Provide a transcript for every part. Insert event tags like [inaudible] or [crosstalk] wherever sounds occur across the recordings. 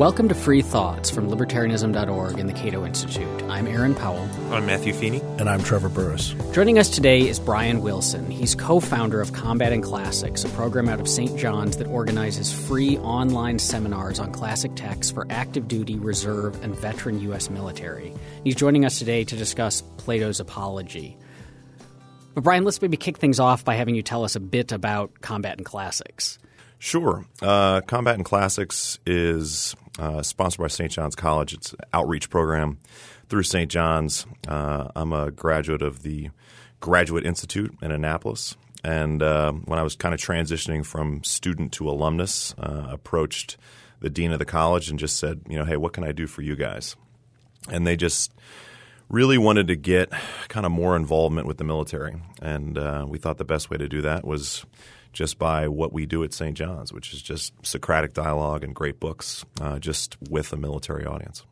Welcome to Free Thoughts from Libertarianism.org and the Cato Institute. I'm Aaron Powell. I'm Matthew Feeney. And I'm Trevor Burrus. Joining us today is Brian Wilson. He's co founder of Combat Combating Classics, a program out of St. John's that organizes free online seminars on classic texts for active duty, reserve, and veteran U.S. military. He's joining us today to discuss Plato's Apology. But, Brian, let's maybe kick things off by having you tell us a bit about Combat and Classics. Sure. Uh, Combat and Classics is uh, sponsored by St. John's College. It's an outreach program through St. John's. Uh, I'm a graduate of the Graduate Institute in Annapolis. And uh, when I was kind of transitioning from student to alumnus, uh, approached the dean of the college and just said, you know, hey, what can I do for you guys? And they just really wanted to get kind of more involvement with the military. And uh, we thought the best way to do that was – just by what we do at St. John's, which is just Socratic dialogue and great books, uh, just with a military audience.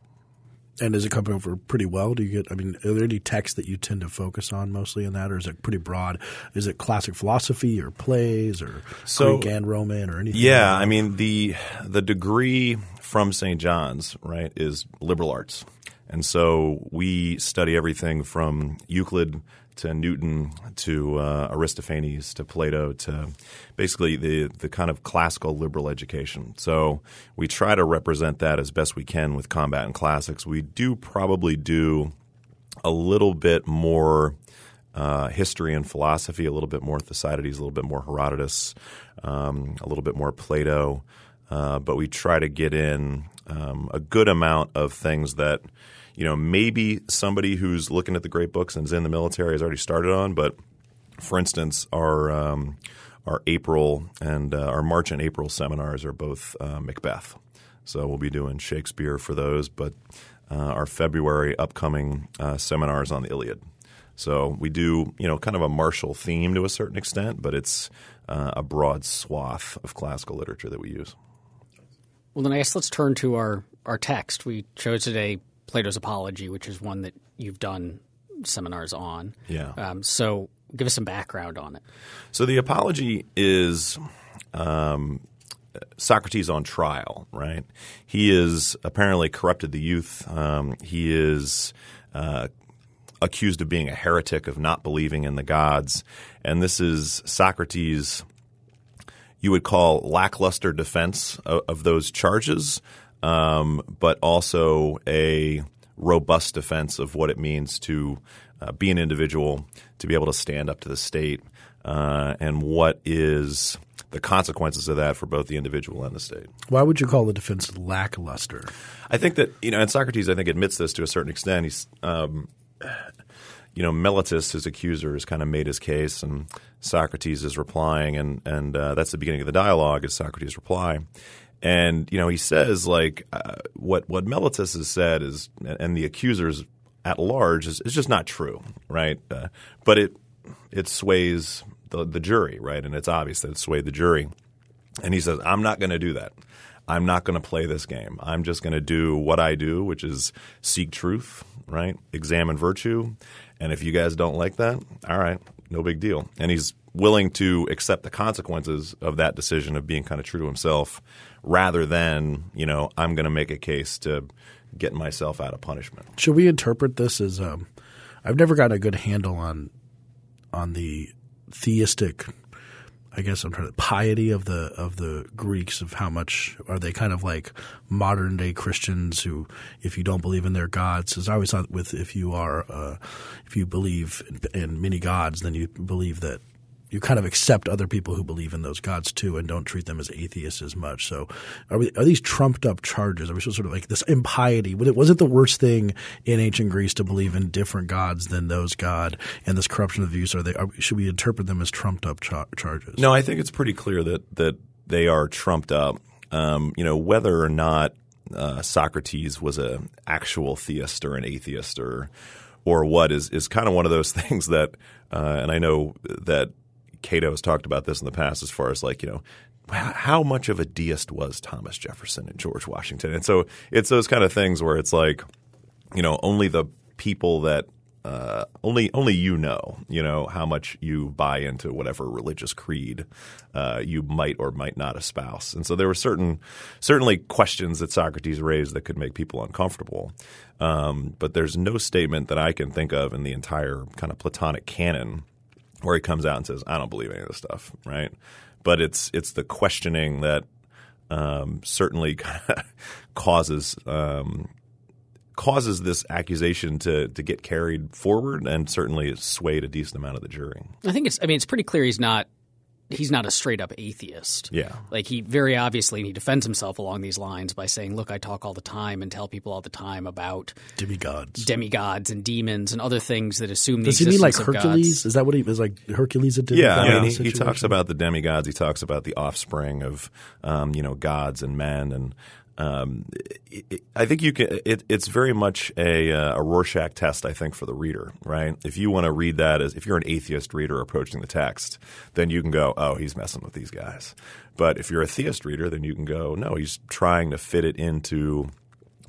And is it coming over pretty well? Do you get? I mean, are there any texts that you tend to focus on mostly in that, or is it pretty broad? Is it classic philosophy or plays or so, Greek and Roman or anything? Yeah, like I mean the the degree from St. John's right is liberal arts, and so we study everything from Euclid to Newton to uh, Aristophanes to Plato to basically the the kind of classical liberal education. So we try to represent that as best we can with combat and Classics. We do probably do a little bit more uh, history and philosophy, a little bit more Thucydides, a little bit more Herodotus, um, a little bit more Plato, uh, but we try to get in um, a good amount of things that – you know, maybe somebody who's looking at the great books and is in the military has already started on. But for instance, our um, our April and uh, our March and April seminars are both uh, Macbeth. So we'll be doing Shakespeare for those, but uh, our February upcoming uh, seminars on the Iliad. So we do, you know, kind of a martial theme to a certain extent, but it's uh, a broad swath of classical literature that we use. Well, then I guess let's turn to our, our text. We chose today Plato's Apology, which is one that you've done seminars on. Yeah. Um, so give us some background on it. So the Apology is um, Socrates on trial, right? He is apparently corrupted the youth. Um, he is uh, accused of being a heretic, of not believing in the gods, and this is Socrates. You would call lackluster defense of, of those charges, um, but also a robust defense of what it means to uh, be an individual, to be able to stand up to the state, uh, and what is the consequences of that for both the individual and the state. Why would you call the defense lackluster? I think that you know, and Socrates, I think, admits this to a certain extent. He's, um, you know, Meletus, his accuser, has kind of made his case, and Socrates is replying, and and uh, that's the beginning of the dialogue. Is Socrates' reply, and you know, he says like uh, what what Meletus has said is, and the accusers at large is, is just not true, right? Uh, but it it sways the the jury, right? And it's obvious that it swayed the jury. And he says, I'm not going to do that. I'm not going to play this game. I'm just going to do what I do, which is seek truth, right? Examine virtue. And if you guys don't like that, all right, no big deal. And he's willing to accept the consequences of that decision of being kind of true to himself rather than, you know, I'm going to make a case to get myself out of punishment. Should we interpret this as um, I've never gotten a good handle on on the theistic I guess I'm trying to piety of the of the Greeks of how much are they kind of like modern day Christians who if you don't believe in their gods as I always thought with if you are uh, if you believe in, in many gods then you believe that you kind of accept other people who believe in those gods too and don't treat them as atheists as much. So are, we, are these trumped up charges? Are we sort of like this impiety? Was it the worst thing in ancient Greece to believe in different gods than those god and this corruption of views? Are they, are, should we interpret them as trumped up charges? No, I think it's pretty clear that, that they are trumped up. Um, you know, whether or not uh, Socrates was an actual theist or an atheist or or what is is kind of one of those [laughs] things that, uh, and I know that Cato has talked about this in the past as far as like, you know, how much of a deist was Thomas Jefferson and George Washington? And so it's those kind of things where it's like, you know, only the people that uh, only only you know, you know how much you buy into whatever religious creed uh, you might or might not espouse. And so there were certain certainly questions that Socrates raised that could make people uncomfortable. Um, but there's no statement that I can think of in the entire kind of Platonic canon where he comes out and says, "I don't believe any of this stuff," right? But it's it's the questioning that um, certainly [laughs] causes um, causes this accusation to to get carried forward and certainly swayed a decent amount of the jury. I think it's. I mean, it's pretty clear he's not. He's not a straight up atheist. Yeah. Like he very obviously he defends himself along these lines by saying, "Look, I talk all the time and tell people all the time about Demigods. demigods and demons and other things that assume the Does he mean like Hercules? gods." Is that what he is like? Hercules a demigod? Yeah, I mean, he, he talks about the demigods. He talks about the offspring of, um, you know, gods and men, and um, it, it, I think you can. It, it's very much a, uh, a Rorschach test, I think, for the reader. Right? If you want to read that as if you're an atheist reader approaching the text, then you can go, "Oh, he's messing with these guys." But if you're a theist reader, then you can go, "No, he's trying to fit it into."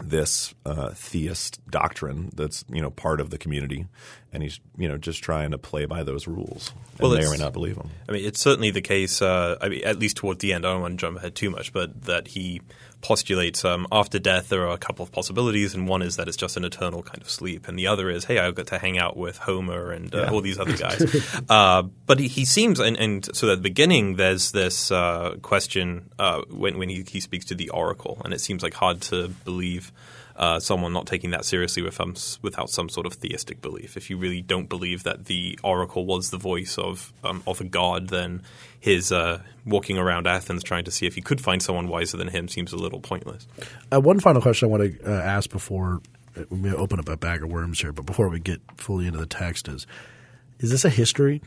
this uh, theist doctrine that's you know part of the community, and he's you know just trying to play by those rules. And Well, may or may not believe them. I mean, it's certainly the case. Uh, I mean, at least towards the end. I don't want to jump ahead too much, but that he postulates um, after death there are a couple of possibilities, and one is that it's just an eternal kind of sleep, and the other is, hey, I got to hang out with Homer and uh, all these other [laughs] guys. uh, but he, he seems, and, and so at the beginning, there's this uh, question uh, when when he, he speaks to the oracle, and it seems like hard to believe. Uh, someone not taking that seriously with um, without some sort of theistic belief. If you really don't believe that the oracle was the voice of um, of a god, then his uh, walking around Athens trying to see if he could find someone wiser than him seems a little pointless. Uh, one final question I want to uh, ask before we may open up a bag of worms here, but before we get fully into the text is: Is this a history?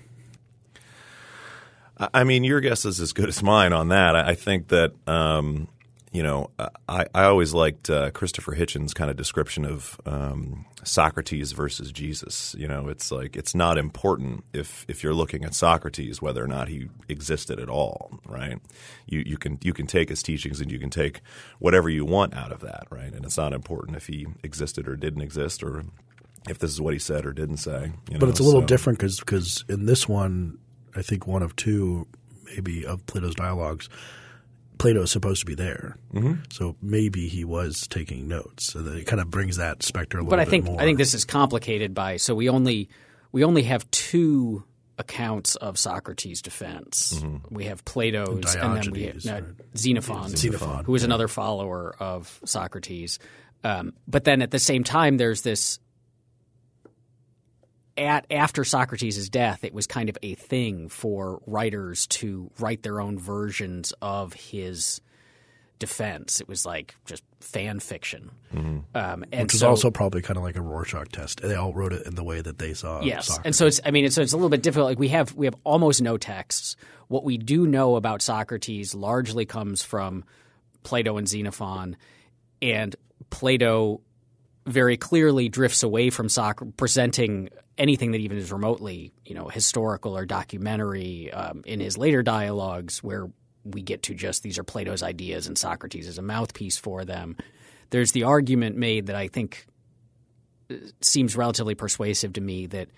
I I mean, your guess is as good as mine on that. I I think that um, you know, I, I always liked uh, Christopher Hitchens' kind of description of um, Socrates versus Jesus. You know, it's like it's not important if if you're looking at Socrates whether or not he existed at all, right? You you can you can take his teachings and you can take whatever you want out of that, right? And it's not important if he existed or didn't exist or if this is what he said or didn't say. You But know, it's a little so- different because in this one, I think one of two, maybe of Plato's dialogues, Plato is supposed to be there. Mm-hmm. So maybe he was taking notes. So that it kind of brings that specter a little but I bit think more. I think this is complicated by so we only we only have two accounts of Socrates' defense. We have Plato's and then we have no, right. Xenophon, Xenophon, who was another follower of Socrates. Um, but then at the same time, there's this. At after Socrates' death, it was kind of a thing for writers to write their own versions of his defense. It was like just fan fiction, um, and which is so, also probably kind of like a Rorschach test. They all wrote it in the way that they saw. Yes, Socrates. and so it's. I mean, it's, so it's a little bit difficult. Like we have we have almost no texts. What we do know about Socrates largely comes from Plato and Xenophon, and Plato very clearly drifts away from Soc- presenting anything that even is remotely, you know, historical or documentary um, in his later dialogues, where we get to just these are Plato's ideas and Socrates is a mouthpiece for them. There's the argument made that I think seems relatively persuasive to me that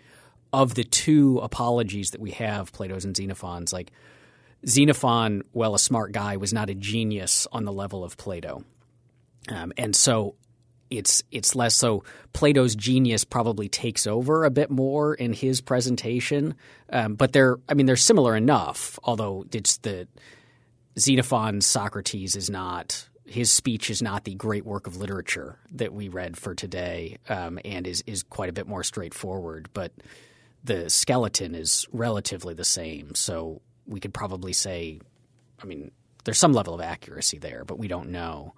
of the two apologies that we have, Plato's and Xenophon's, like Xenophon, well, a smart guy, was not a genius on the level of Plato, um, and so it's it's less so. Plato's genius probably takes over a bit more in his presentation, um, but they're I mean they're similar enough. Although it's the Xenophon's Socrates is not his speech is not the great work of literature that we read for today, um, and is is quite a bit more straightforward. But the skeleton is relatively the same, so we could probably say, I mean, there's some level of accuracy there, but we don't know.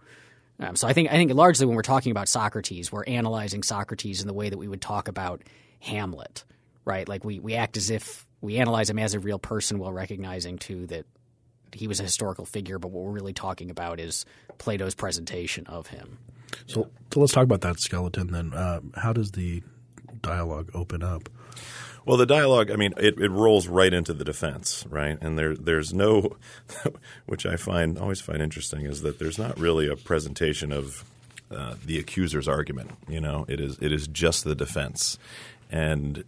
Um, so I think I think largely when we're talking about Socrates, we're analyzing Socrates in the way that we would talk about Hamlet, right? Like we we act as if we analyze him as a real person while recognizing too that he was a historical figure, but what we're really talking about is Plato's presentation of him. So, so let's talk about that skeleton then. Uh, how does the dialogue open up? Well, the dialogue, I mean, it, it rolls right into the defense, right? And there there's no, [laughs] which I find always find interesting, is that there's not really a presentation of uh, the accuser's argument. You know, it is it is just the defense, and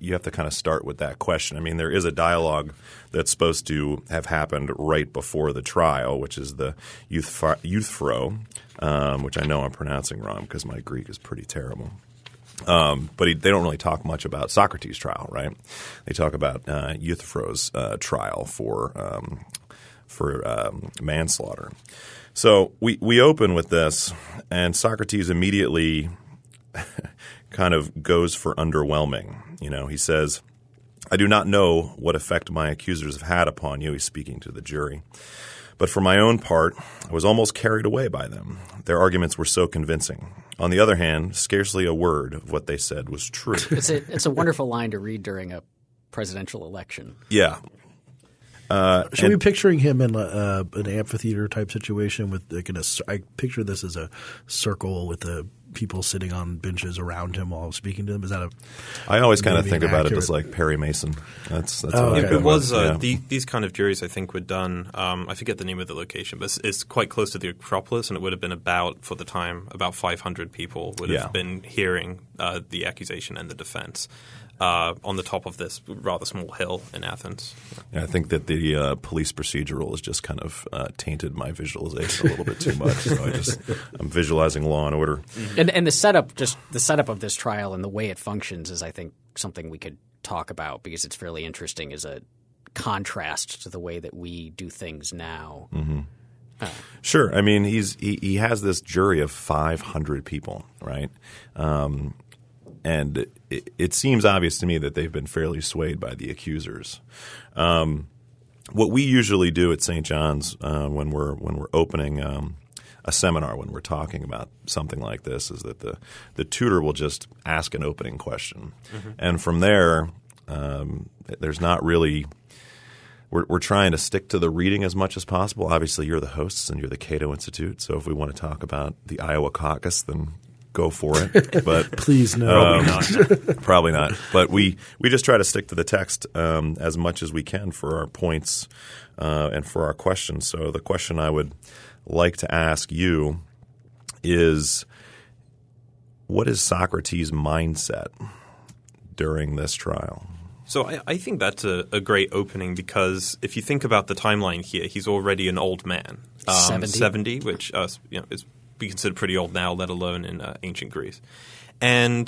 you have to kind of start with that question. I mean, there is a dialogue that's supposed to have happened right before the trial, which is the youth Euthyphro, um, which I know I'm pronouncing wrong because my Greek is pretty terrible. Um, but he, they don't really talk much about Socrates' trial, right? They talk about uh, Euthyphro's uh, trial for um, for um, manslaughter. So we we open with this, and Socrates immediately [laughs] kind of goes for underwhelming. You know, he says, I do not know what effect my accusers have had upon you. He's speaking to the jury. But for my own part, I was almost carried away by them. Their arguments were so convincing. On the other hand, scarcely a word of what they said was true. [laughs] It's a, it's a wonderful line to read during a presidential election. Yeah. Uh, Should we be picturing him in a, uh, an amphitheater type situation with like in a? I picture this as a circle with the people sitting on benches around him while speaking to them. Is that a? I always kind of think about it as like Perry Mason. That's that's. Oh, okay. It was uh, yeah. the, these kind of juries. I think were done. Um, I forget the name of the location, but it's, it's, quite close to the Acropolis, and it would have been about for the time about 500 people would have yeah. been hearing uh, the accusation and the defense uh, on the top of this rather small hill in Athens. Yeah, I think that the uh, police procedural has just kind of uh, tainted my visualization a little bit too much. So I just I'm visualizing Law and Order. Mm-hmm. And, and the setup, just the setup of this trial and the way it functions, is I think something we could talk about because it's fairly interesting as a contrast to the way that we do things now. Mm-hmm. Sure. I mean, he's he, he has this jury of 500 people, right? Um, and it, it, seems obvious to me that they've been fairly swayed by the accusers. Um, what we usually do at St. John's uh, when we're when we're opening um, a seminar, when we're talking about something like this, is that the the tutor will just ask an opening question, mm-hmm. and from there, um, there's not really. We're, we're trying to stick to the reading as much as possible. Obviously, you're the hosts and you're the Cato Institute. So, if we want to talk about the Iowa caucus, then go for it. [laughs] But please no, um, probably not. [laughs] probably not. But we we just try to stick to the text um, as much as we can for our points uh, and for our questions. So the question I would like to ask you is, what is Socrates' mindset during this trial? So I, I, think that's a, a, great opening because if you think about the timeline here, he's already an old man, um, 70. 70, which uh, you know, is be considered pretty old now, let alone in uh, ancient Greece. And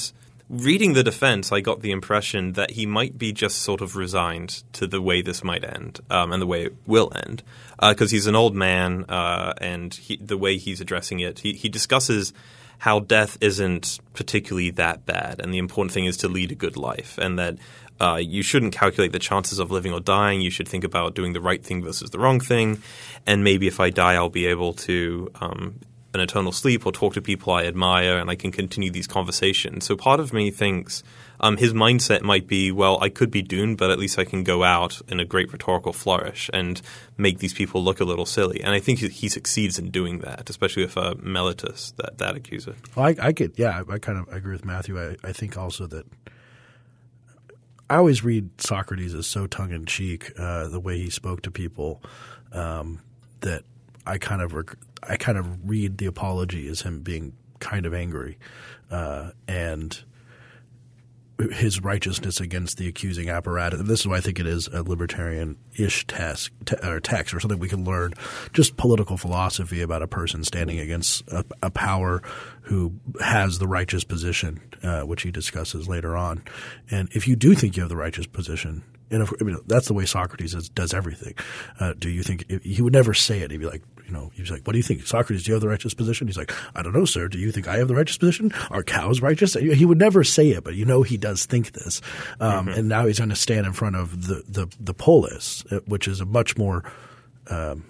reading the defense, I got the impression that he might be just sort of resigned to the way this might end um, and the way it will end, because uh, he's an old man uh, and he, the way he's addressing it, he, he discusses how death isn't particularly that bad, and the important thing is to lead a good life, and that uh, you shouldn't calculate the chances of living or dying. You should think about doing the right thing versus the wrong thing, and maybe if I die, I'll be able to um, an eternal sleep or talk to people I admire and I can continue these conversations. So part of me thinks um, his mindset might be, well, I could be doomed, but at least I can go out in a great rhetorical flourish and make these people look a little silly. And I think he, succeeds in doing that, especially with uh, Meletus, that, that accuser. Well, I, I get, yeah, I kind of agree with Matthew. I, I think also that I always read Socrates as so tongue in cheek, uh, the way he spoke to people, um, that I kind of I kind of read the apology as him being kind of angry, uh, and his righteousness against the accusing apparatus. This is why I think it is a libertarian-ish te- or text or something we can learn, just political philosophy about a person standing against a, a power who has the righteous position, uh, which he discusses later on. And if you do think you have the righteous position, and if, I mean, that's the way Socrates is, does everything. Uh, do you think he would never say it? He'd be like, you know, he's like, what do you think? Socrates, do you have the righteous position? He's like, I don't know, sir. Do you think I have the righteous position? Are cows righteous? He would never say it, but you know he does think this. Um, mm-hmm. And now he's going to stand in front of the, the, the polis, uh, which is a much more um,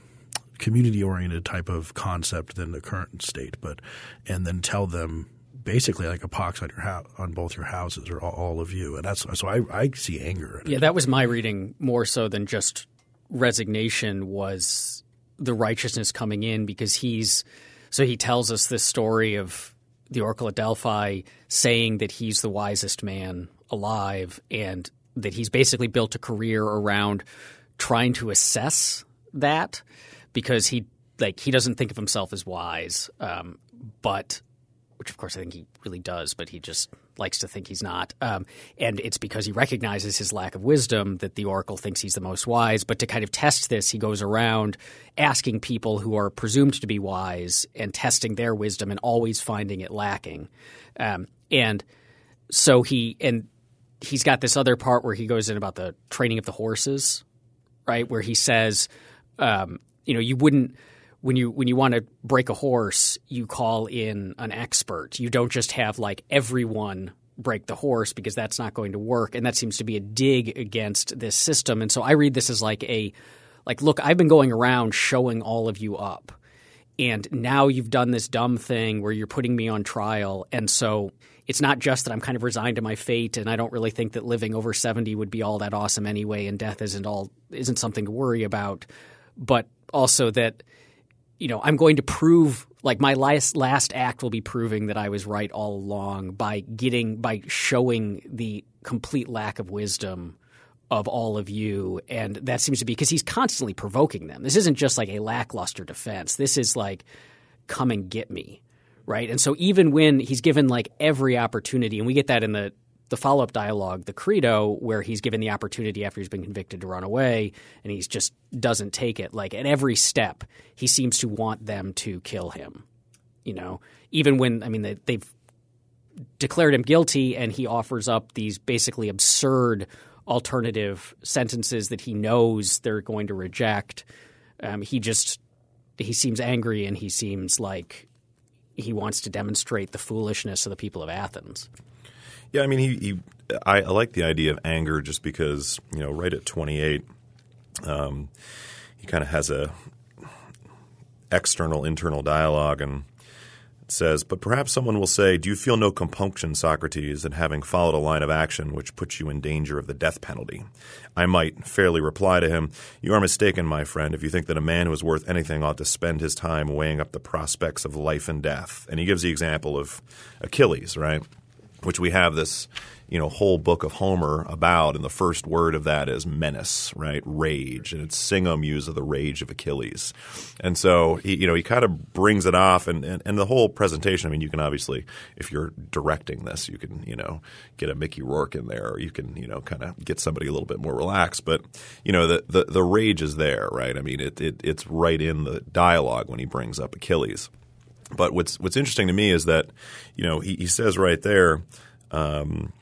community oriented type of concept than the current state, but and then tell them basically like a pox on your house, on both your houses or all, of you, and that's so I, I see anger. yeah, it. that was my reading more so than just resignation was the righteousness coming in because he's so he tells us this story of the oracle at Delphi saying that he's the wisest man alive and that he's basically built a career around trying to assess that because he like he doesn't think of himself as wise um, but which of course I think he really does, but he just likes to think he's not. Um, and it's because he recognizes his lack of wisdom that the oracle thinks he's the most wise. But to kind of test this, he goes around asking people who are presumed to be wise and testing their wisdom and always finding it lacking. Um, and so he and he's got this other part where he goes in about the training of the horses, right? Where he says, um, you know, you wouldn't when you when you want to break a horse, you call in an expert. You don't just have like everyone break the horse because that's not going to work. And that seems to be a dig against this system. And so I read this as like a like look, I've been going around showing all of you up. And now you've done this dumb thing where you're putting me on trial. And so it's not just that I'm kind of resigned to my fate and I don't really think that living over 70 would be all that awesome anyway and death isn't all isn't something to worry about, but also that you know, I'm going to prove like my last last act will be proving that I was right all along by getting by showing the complete lack of wisdom of all of you and that seems to be because he's constantly provoking them. This isn't just like a lackluster defense. This is like come and get me, right? And so even when he's given like every opportunity and we get that in the the follow up dialogue, the Crito, where he's given the opportunity after he's been convicted to run away, and he just doesn't take it. Like at every step, he seems to want them to kill him. You know, even when I mean they, they've declared him guilty, and he offers up these basically absurd alternative sentences that he knows they're going to reject. Um, he just he seems angry, and he seems like he wants to demonstrate the foolishness of the people of Athens. Yeah, I mean, he, he I, I, like the idea of anger just because you know, right at 28, um, he kind of has a external internal dialogue and says, but perhaps someone will say, Do you feel no compunction, Socrates, in having followed a line of action which puts you in danger of the death penalty? I might fairly reply to him, You are mistaken, my friend, if you think that a man who is worth anything ought to spend his time weighing up the prospects of life and death. And he gives the example of Achilles, right? Which we have this you know whole book of Homer about, and the first word of that is menace, right? Rage, and it's sing muse of the rage of Achilles, and so he you know he kind of brings it off, and, and and the whole presentation. I mean, you can obviously if you're directing this, you can you know get a Mickey Rourke in there, or you can you know kind of get somebody a little bit more relaxed, but you know the the, the rage is there, right? I mean, it, it it's right in the dialogue when he brings up Achilles. But what's what's interesting to me is that you know he, he says right there. Um,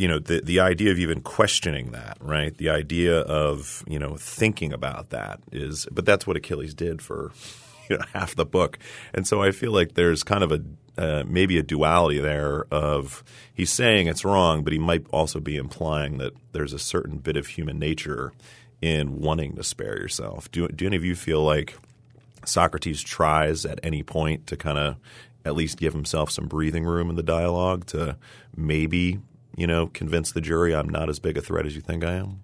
you know the the idea of even questioning that, right? The idea of you know thinking about that is, but that's what Achilles did for [laughs] you know half the book, and so I feel like there's kind of a uh, maybe a duality there of he's saying it's wrong, but he might also be implying that there's a certain bit of human nature in wanting to spare yourself. Do do any of you feel like Socrates tries at any point to kind of at least give himself some breathing room in the dialogue to maybe you know convince the jury I'm not as big a threat as you think I am.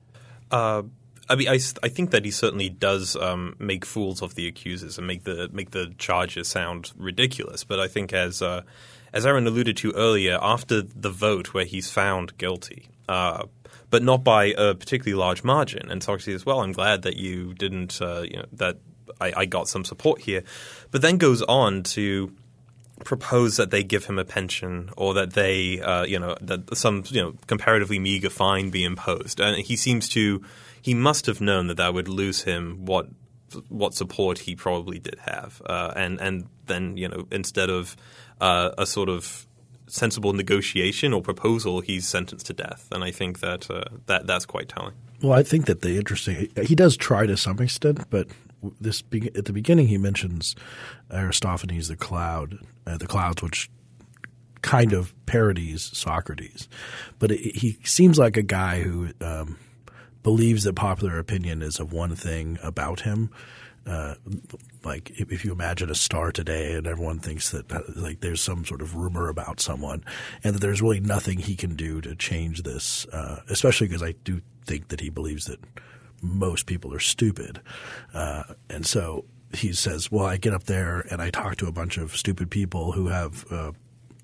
Uh, I mean, I, I think that he certainly does um, make fools of the accusers and make the make the charges sound ridiculous. But I think as uh, as Aaron alluded to earlier, after the vote where he's found guilty, uh, but not by a particularly large margin, and Socrates says, "Well, I'm glad that you didn't, uh, you know, that I, I got some support here, but then goes on to propose that they give him a pension or that they, uh, you know, that some you know comparatively meager fine be imposed. And he seems to, he must have known that that would lose him what what support he probably did have. Uh, and and then you know instead of uh, a sort of sensible negotiation or proposal, he's sentenced to death. And I think that uh, that that's quite telling. Well, I think that the interesting he does try to some extent, but this at the beginning he mentions Aristophanes the cloud, uh, the clouds, which kind of parodies Socrates, but it, he seems like a guy who um, believes that popular opinion is of one thing about him. Uh, like if, you imagine a star today and everyone thinks that uh, like there's some sort of rumor about someone and that there's really nothing he can do to change this, uh, especially because I do think that he believes that most people are stupid. Uh, and so he says, well, I get up there and I talk to a bunch of stupid people who have uh,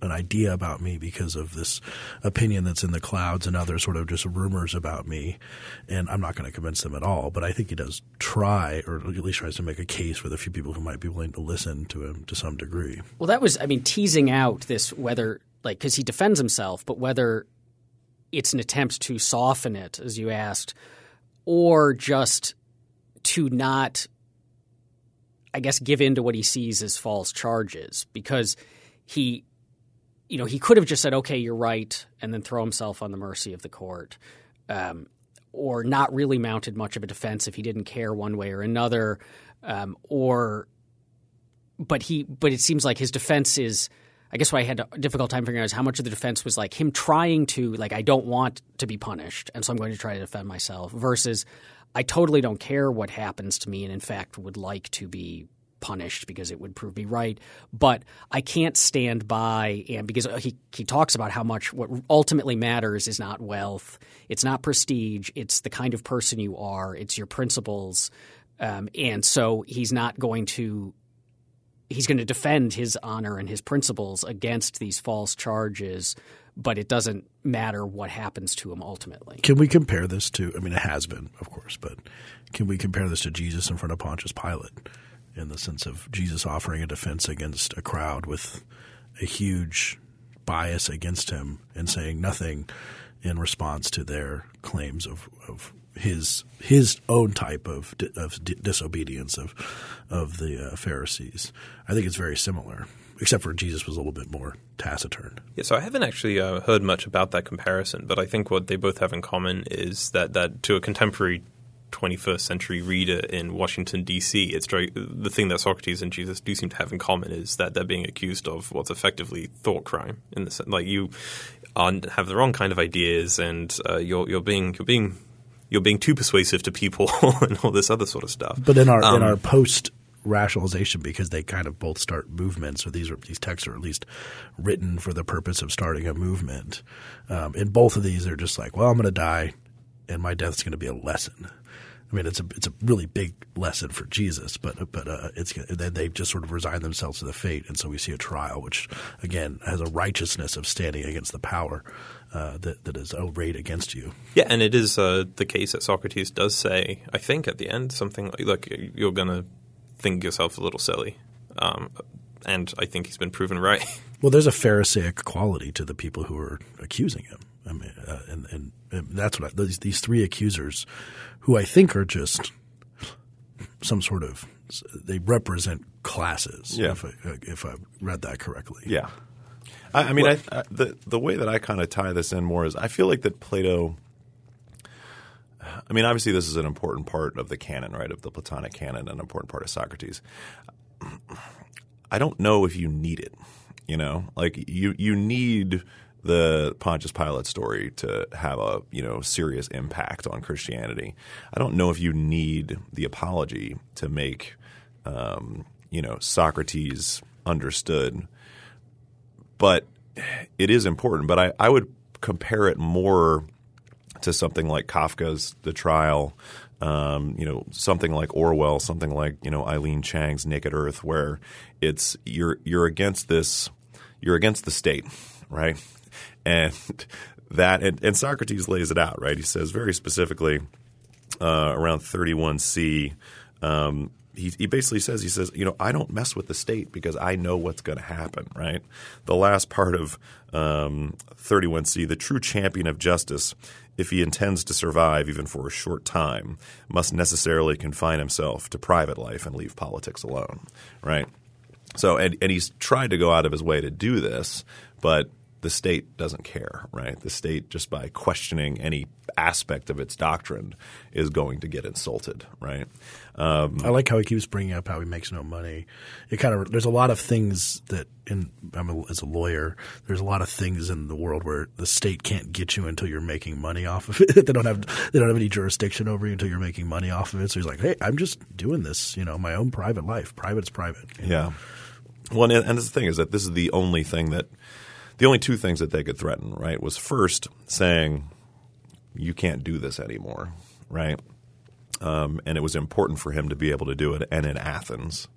an idea about me because of this opinion that's in the clouds and other sort of just rumors about me. And I'm not going to convince them at all, but I think he does try, or at least tries to make a case with a few people who might be willing to listen to him to some degree. Well, that was, I mean, teasing out this whether, like, because he defends himself, but whether it's an attempt to soften it, as you asked, or just to not, I guess, give in to what he sees as false charges because he, you know, he could have just said, okay, you're right, and then throw himself on the mercy of the court. Um, or not really mounted much of a defense if he didn't care one way or another, um, or but he but it seems like his defense is I guess what I had a difficult time figuring out is how much of the defense was like him trying to like I don't want to be punished and so I'm going to try to defend myself versus I totally don't care what happens to me and in fact would like to be punished because it would prove me right. But I can't stand by and because he he talks about how much what ultimately matters is not wealth it's not prestige it's the kind of person you are it's your principles. Um, and so he's not going to he's going to defend his honor and his principles against these false charges, but it doesn't matter what happens to him ultimately. Can we compare this to? I mean, it has been, of course, but can we compare this to Jesus in front of Pontius Pilate, in the sense of Jesus offering a defense against a crowd with a huge bias against him and saying nothing in response to their claims of, of his his own type of of disobedience of of the uh, Pharisees. I think it's very similar, except for Jesus was a little bit more taciturn. Yeah, so I haven't actually uh, heard much about that comparison, but I think what they both have in common is that that to a contemporary 21st century reader in Washington D.C., it's very, the thing that Socrates and Jesus do seem to have in common is that they're being accused of what's effectively thought crime. In the sense, like you are, have the wrong kind of ideas, and uh, you're you're being you're being you're being too persuasive to people [laughs] and all this other sort of stuff. But in our um, in our post rationalization because they kind of both start movements or these are these texts are at least written for the purpose of starting a movement. Um, and both of these are just like, well, I'm going to die, and my death's going to be a lesson. I mean, it's a it's a really big lesson for Jesus, but but uh, it's they, they just sort of resign themselves to the fate, and so we see a trial, which again has a righteousness of standing against the power uh, that that is arrayed against you. Yeah, and it is uh, the case that Socrates does say, I think, at the end something like, "Look, you're going to think yourself a little silly," um, and I think he's been proven right. [laughs] Well, there's a Pharisaic quality to the people who are accusing him. I mean, uh, and, and, and, that's what I, these, these three accusers, who I think are just some sort of they represent classes. Yeah. If I, if I read that correctly. Yeah. I, I mean, I, I, the the way that I kind of tie this in more is I feel like that Plato. I mean, obviously, this is an important part of the canon, right? Of the Platonic canon, an important part of Socrates. I don't know if you need it. You know, like you you need the Pontius Pilate story to have a you know serious impact on Christianity. I don't know if you need the apology to make um, you know Socrates understood but it is important. But I, I would compare it more to something like Kafka's The Trial, um, you know, something like Orwell, something like you know Eileen Chang's Naked Earth, where it's you're you're against this, you're against the state, right? And that and, and Socrates lays it out, right? He says very specifically uh, around 31c. Um, he, he basically says he says you know I don't mess with the state because I know what's going to happen right? The last part of um, 31c the true champion of justice if he intends to survive even for a short time must necessarily confine himself to private life and leave politics alone right? So and, and he's tried to go out of his way to do this but the state doesn't care, right? The state, just by questioning any aspect of its doctrine, is going to get insulted, right? Um, I like how he keeps bringing up how he makes no money. It kind of there's a lot of things that in I'm a, as a lawyer, there's a lot of things in the world where the state can't get you until you're making money off of it. [laughs] they don't have they don't have any jurisdiction over you until you're making money off of it. So he's like, hey, I'm just doing this, you know, my own private life. Private's private. Yeah. Know? Well, and, and the thing is that this is the only thing that the only two things that they could threaten, right, was first saying you can't do this anymore, right? um, and it was important for him to be able to do it, and in Athens.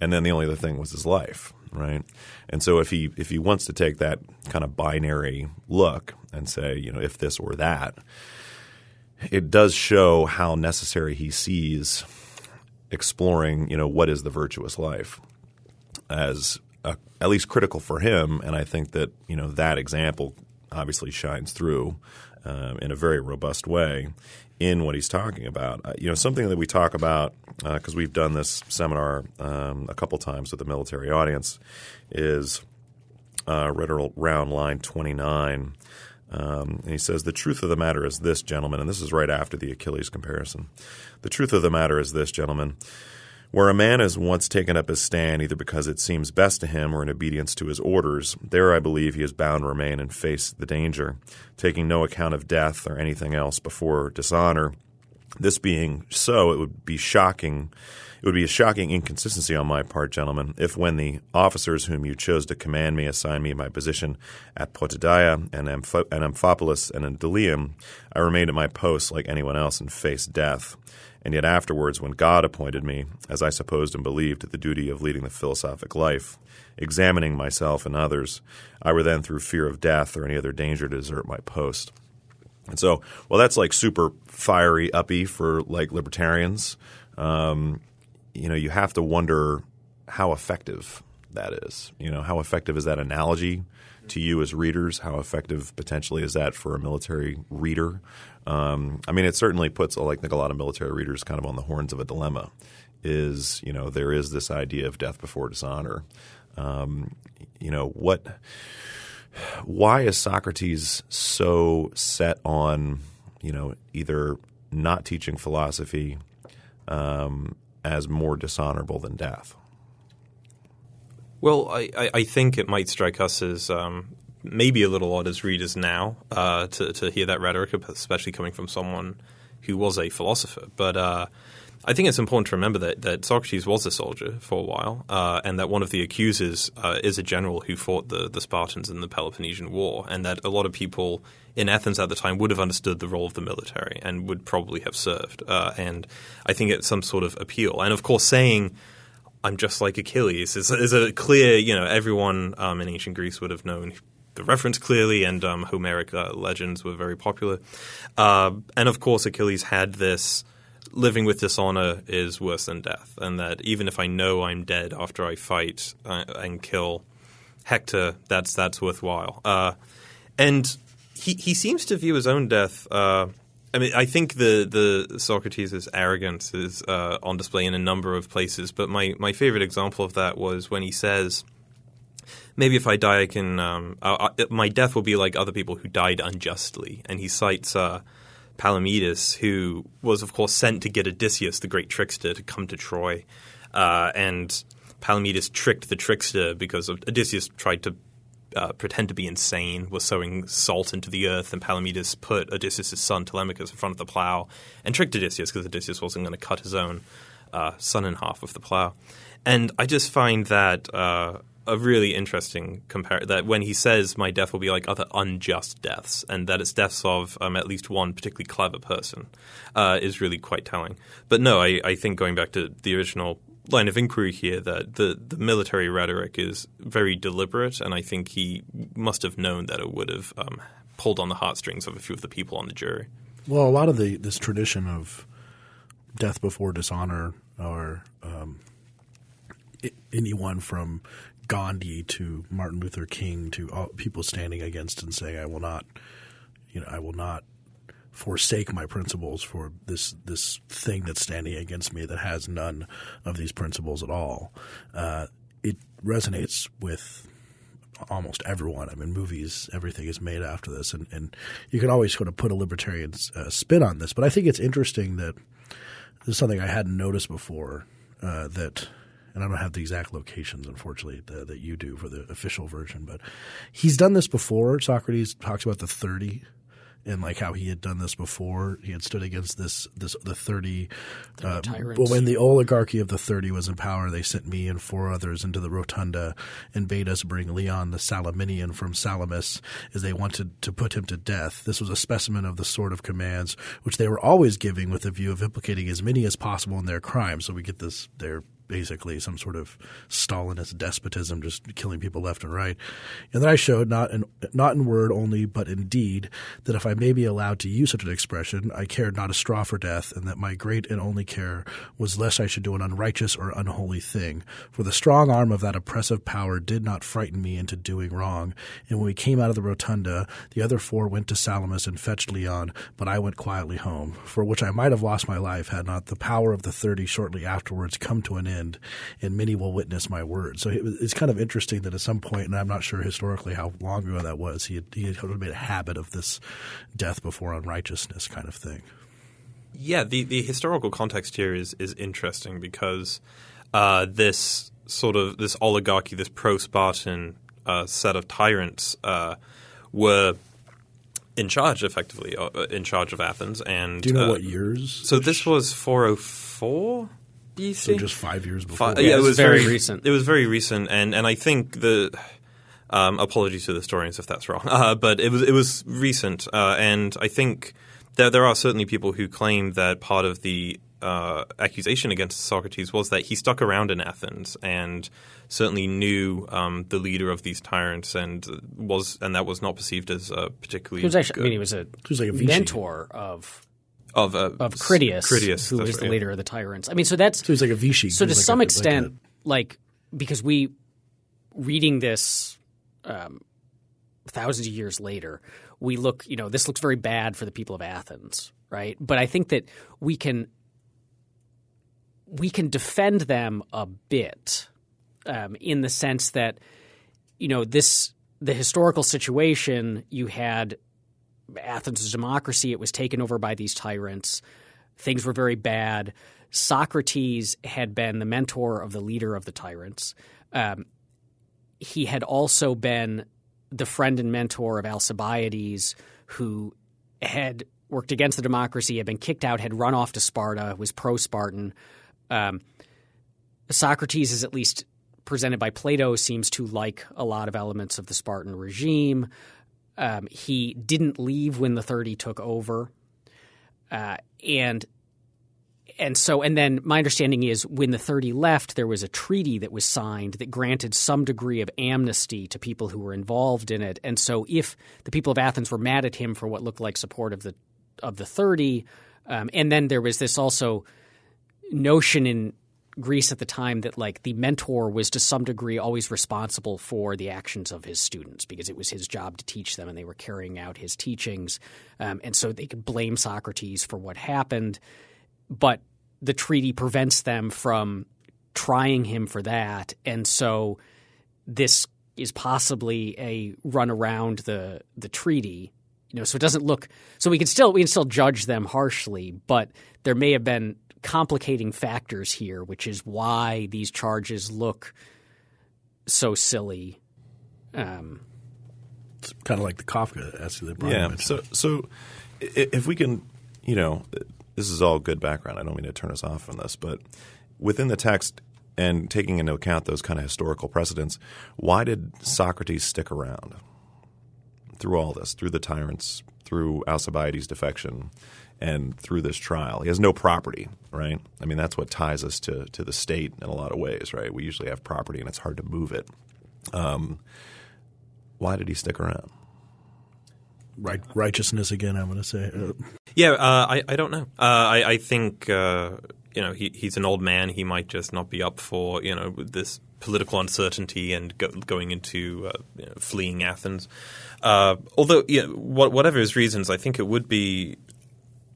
And then the only other thing was his life, right? And so if he if he wants to take that kind of binary look and say, you know, if this or that, it does show how necessary he sees exploring, you know, what is the virtuous life as at least critical for him. And I think that you know that example obviously shines through um, in a very robust way in what he's talking about. Uh, you know, something that we talk about because uh, we've done this seminar um, a couple times with the military audience is uh, right around line 29. Um, and he says, The truth of the matter is this, gentlemen, and this is right after the Achilles comparison. The truth of the matter is this, gentlemen. Where a man has once taken up his stand, either because it seems best to him or in obedience to his orders, there I believe he is bound to remain and face the danger, taking no account of death or anything else before dishonor. This being so, it would be shocking. It would be a shocking inconsistency on my part, gentlemen, if when the officers whom you chose to command me assigned me my position at Potidaea and, Amph- and Amphipolis and Delium, I remained at my post like anyone else and faced death. And yet afterwards, when God appointed me, as I supposed and believed, the duty of leading the philosophic life, examining myself and others, I were then through fear of death or any other danger to desert my post. And so, well, that's like super fiery, uppy for like libertarians. Um, you know, you have to wonder how effective that is. You know, how effective is that analogy to you as readers? How effective potentially is that for a military reader? Um, I mean, it certainly puts, like, think a lot of military readers kind of on the horns of a dilemma. Is you know there is this idea of death before dishonor. Um, you know what? Why is Socrates so set on you know either not teaching philosophy um, as more dishonorable than death? Well, I, I think it might strike us as um, maybe a little odd as readers now uh, to, to hear that rhetoric, especially coming from someone who was a philosopher. But uh, I think it's important to remember that, that Socrates was a soldier for a while, uh, and that one of the accusers uh, is a general who fought the, the Spartans in the Peloponnesian War, and that a lot of people in Athens at the time would have understood the role of the military and would probably have served. Uh, and I think it's some sort of appeal. And of course, saying I'm just like Achilles is, is a clear, you know, everyone um, in ancient Greece would have known the reference clearly, and um, Homeric uh, legends were very popular. Uh, and of course, Achilles had this living with dishonor is worse than death, and that even if I know I'm dead after I fight uh, and kill Hector, that's that's worthwhile. Uh, and he he seems to view his own death. I mean, I think the the Socrates' arrogance is uh, on display in a number of places, but my my favorite example of that was when he says maybe if I die, I can. Um, I, I, my death will be like other people who died unjustly. And he cites uh, Palamedes, who was, of course, sent to get Odysseus, the great trickster, to come to Troy. Uh, and Palamedes tricked the trickster because Odysseus tried to uh, pretend to be insane, was sowing salt into the earth, and Palamedes put Odysseus' son Telemachus in front of the plow and tricked Odysseus because Odysseus wasn't going to cut his own uh, son in half with the plow. And I just find that uh, a really interesting compare that when he says my death will be like other unjust deaths, and that it's deaths of um, at least one particularly clever person, uh, is really quite telling. But no, I, I think going back to the original line of inquiry here that the, the military rhetoric is very deliberate, and I think he must have known that it would have um, pulled on the heartstrings of a few of the people on the jury. Well, a lot of the this tradition of death before dishonor, or um, anyone from Gandhi to Martin Luther King to people standing against and saying, "I will not, you know, I will not forsake my principles for this this thing that's standing against me that has none of these principles at all." Uh, it resonates with almost everyone. I mean, movies, everything is made after this, and, and you can always sort of put a libertarian uh, spin on this. But I think it's interesting that this is something I hadn't noticed before. Uh, that and I don't have the exact locations, unfortunately, the, that you do for the official version. But he's done this before. Socrates talks about the thirty and like how he had done this before. He had stood against this this the thirty. Uh, tyrants. when the oligarchy of the thirty was in power, they sent me and four others into the rotunda and bade us bring Leon the Salaminian from Salamis, as they wanted to put him to death. This was a specimen of the sort of commands which they were always giving with the view of implicating as many as possible in their crimes. So we get this their basically some sort of Stalinist despotism, just killing people left and right. And then I showed, not in, not in word only, but in deed, that if I may be allowed to use such an expression, I cared not a straw for death, and that my great and only care was lest I should do an unrighteous or unholy thing. For the strong arm of that oppressive power did not frighten me into doing wrong. And when we came out of the rotunda, the other four went to Salamis and fetched Leon, but I went quietly home, for which I might have lost my life had not the power of the thirty shortly afterwards come to an end end, and many will witness my word. So it's kind of interesting that at some point, and I'm not sure historically how long ago that was, he had, he had made a habit of this death before unrighteousness kind of thing. Yeah, the, the historical context here is is interesting because uh, this sort of this oligarchy, this pro-Spartan uh, set of tyrants, uh, were in charge, effectively, uh, in charge of Athens. And do you know uh, what years? So this was 404. BC. So just five years before. Fi- yeah, it was very recent. It was very recent, and and I think the. Um, apologies to the historians if that's wrong, [laughs] uh, but it was it was recent, uh, and I think there there are certainly people who claim that part of the uh, accusation against Socrates was that he stuck around in Athens and certainly knew um, the leader of these tyrants and was and that was not perceived as uh, particularly. He was actually, good. I mean, he was a, he was like a mentor of of uh, of Critias, Critias who that's was the right, yeah. leader of the tyrants. I mean, so that's So he's like a Vichy. so to like some a- extent, like like, because we reading this um, thousands of years later, we look, you know, this looks very bad for the people of Athens, right? But I think that we can we can defend them a bit um, in the sense that you know this the historical situation you had Athens' democracy it was taken over by these tyrants. Things were very bad. Socrates had been the mentor of the leader of the tyrants. Um, he had also been the friend and mentor of Alcibiades who had worked against the democracy had been kicked out had run off to Sparta was pro-Spartan. Um, Socrates is at least presented by Plato seems to like a lot of elements of the Spartan regime. Um, he didn't leave when the thirty took over, uh, and and so and then my understanding is when the thirty left, there was a treaty that was signed that granted some degree of amnesty to people who were involved in it. And so if the people of Athens were mad at him for what looked like support of the of the thirty, um, and then there was this also notion in Greece at the time that like the mentor was to some degree always responsible for the actions of his students because it was his job to teach them and they were carrying out his teachings, um, and so they could blame Socrates for what happened, but the treaty prevents them from trying him for that, and so this is possibly a run around the the treaty. You know, so it doesn't look so we can still we can still judge them harshly, but there may have been complicating factors here, which is why these charges look so silly. Um, It's kind of like the Kafka essay that Brian Yeah. mentioned. So, so if we can, you know, this is all good background. I don't mean to turn us off on this, but within the text and taking into account those kind of historical precedents, why did Socrates stick around through all this, through the tyrants, through Alcibiades' defection, and through this trial? He has no property, right? I mean, that's what ties us to to the state in a lot of ways, right? We usually have property, and it's hard to move it. Um, why did he stick around? right, righteousness again. I'm going to say. Yeah, uh, I I don't know. Uh, I I think uh, you know he he's an old man. He might just not be up for you know this political uncertainty and go, going into uh, you know, fleeing Athens. Uh, although yeah, what, whatever his reasons, I think it would be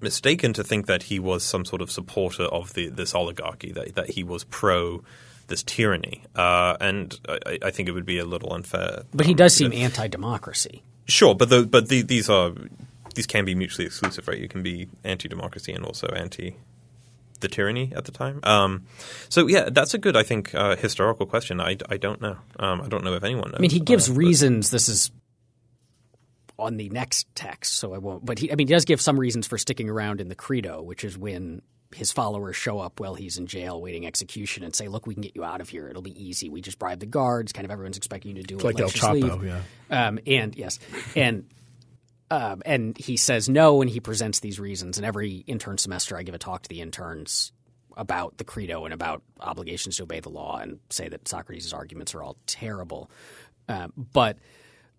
mistaken to think that he was some sort of supporter of the this oligarchy that that he was pro this tyranny. Uh, and I, I think it would be a little unfair. but he um, does seem know- anti-democracy. Sure, but the, but the, these are these can be mutually exclusive, right? You can be anti-democracy and also anti the tyranny at the time. Um, so yeah, that's a good, I think, uh, historical question. I, I don't know. Um, I don't know if anyone knows. I mean, he gives Uh, reasons. This is on the next text, so I won't. But he, I mean, he does give some reasons for sticking around in the Crito, which is when his followers show up while he's in jail waiting execution and say, "Look, we can get you out of here. It'll be easy. We just bribe the guards. Kind of everyone's expecting you to do It's it. like El Let's just Chapo, leave." yeah. Um, and yes, and um, and he says no, and he presents these reasons. And every intern semester, I give a talk to the interns about the Crito and about obligations to obey the law, and say that Socrates' arguments are all terrible. Um, but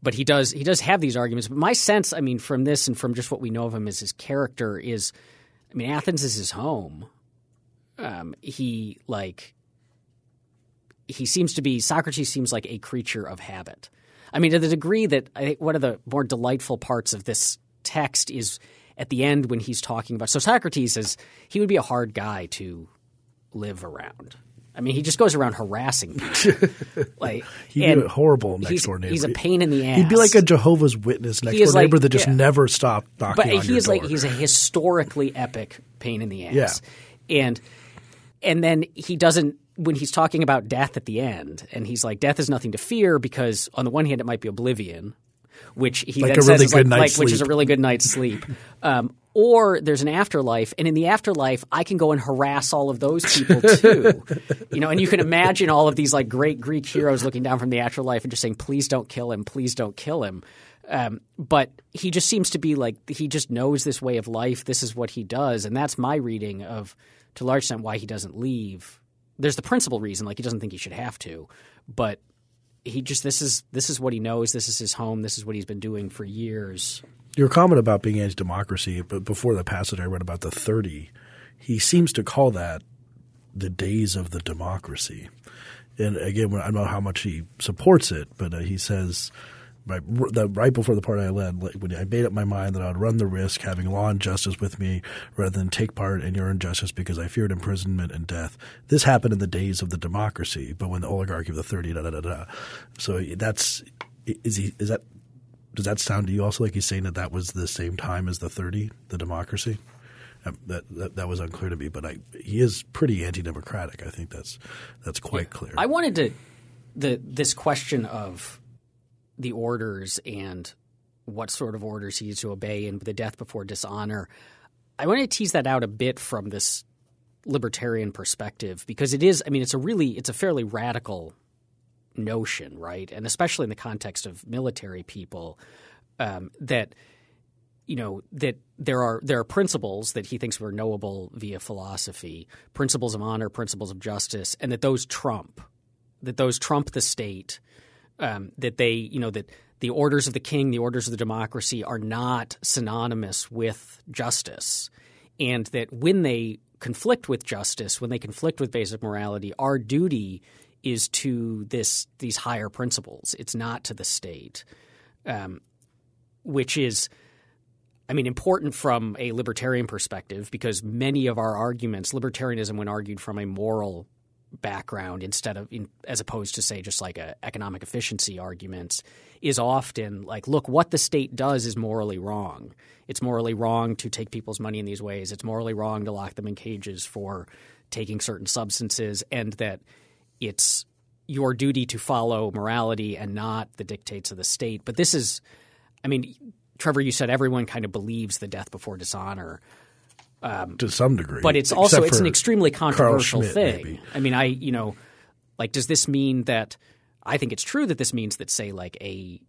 but he does he does have these arguments. But my sense, I mean, from this and from just what we know of him as his character is, I mean, Athens is his home. Um, he like he seems to be Socrates seems like a creature of habit. I mean, to the degree that I think one of the more delightful parts of this text is at the end when he's talking about. So Socrates says he would be a hard guy to live around. I mean, he just goes around harassing people. [laughs] like He'd be a horrible next he's, door neighbor. He's a pain in the ass. He'd be like a Jehovah's Witness next door neighbor like- that just yeah. never stopped knocking but on he your is like he's a historically epic pain in the ass. Yeah. And and then he doesn't when he's talking about death at the end, and he's like, death is nothing to fear because on the one hand it might be oblivion, which he Like then a says really is like, like which is a really good night's sleep. Um, or there's an afterlife, and in the afterlife, I can go and harass all of those people too. [laughs] you know, and you can imagine all of these like great Greek heroes looking down from the afterlife and just saying, "Please don't kill him, please don't kill him." Um, but he just seems to be like he just knows this way of life. This is what he does, and that's my reading of, to a large extent, why he doesn't leave. There's the principal reason, like he doesn't think he should have to, but he just this is this is what he knows. This is his home. This is what he's been doing for years. Your comment about being anti-democracy, but before the passage I read about the 30, he seems to call that the days of the democracy. And again, I don't know how much he supports it, but uh, he says right, right before the part I led, when I made up my mind that I would run the risk having law and justice with me rather than take part in your injustice because I feared imprisonment and death. This happened in the days of the democracy, but when the oligarchy of the 30, da da da da. So that's is he is that does that sound to you also like he's saying that that was the same time as the 30, the democracy? Um, That, that that was unclear to me, but I, he is pretty anti-democratic. I think that's that's quite clear. I wanted to the this question of the orders and what sort of orders he is to obey and the death before dishonor. I want to tease that out a bit from this libertarian perspective because it is I mean it's a really it's a fairly radical notion, right? And especially in the context of military people um, that you know that there are there are principles that he thinks were knowable via philosophy, principles of honor, principles of justice, and that those trump that those trump the state. Um, that they you know that the orders of the king, the orders of the democracy are not synonymous with justice, and that when they conflict with justice, when they conflict with basic morality, our duty is to this these higher principles. It's not to the state, um, which is I mean, important from a libertarian perspective because many of our arguments, libertarianism, when argued from a moral background instead of in, as opposed to say just like a economic efficiency arguments, is often like, look, what the state does is morally wrong. It's morally wrong to take people's money in these ways. It's morally wrong to lock them in cages for taking certain substances, and that it's your duty to follow morality and not the dictates of the state. But this is, I mean, Trevor, you said everyone kind of believes the death before dishonor, um, to some degree, but it's also it's an extremely controversial Schmitt, thing. maybe. I mean, I you know, like, does this mean that? I think it's true that this means that, say, like a